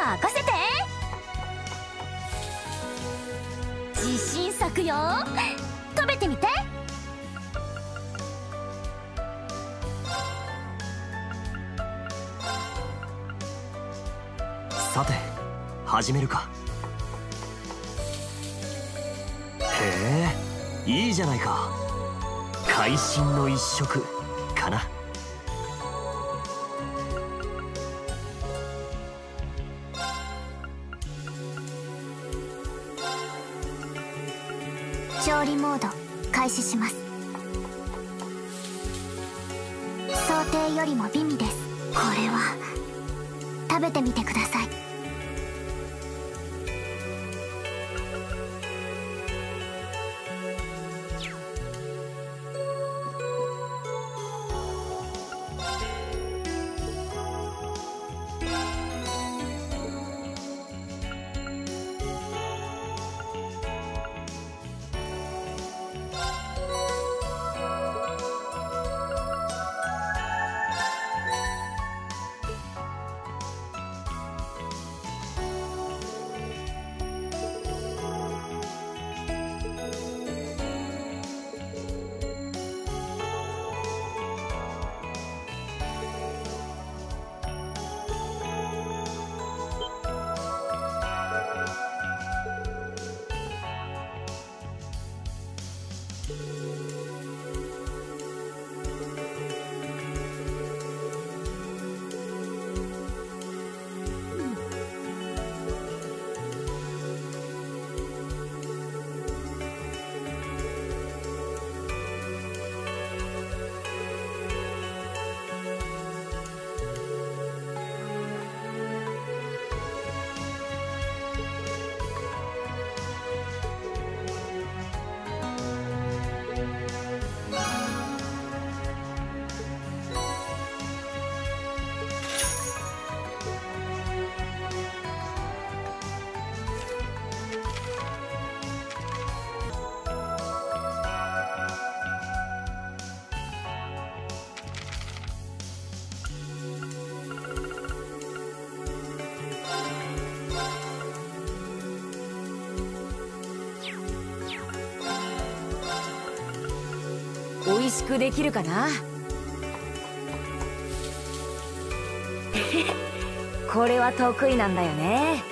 任せて。自信作よ。食べてみて。さて始めるか。へえいいじゃないか。会心の一食かな。勝利モード開始します。想定よりも美味です。これは。食べてみてください。美味しくできるかな？これは得意なんだよね。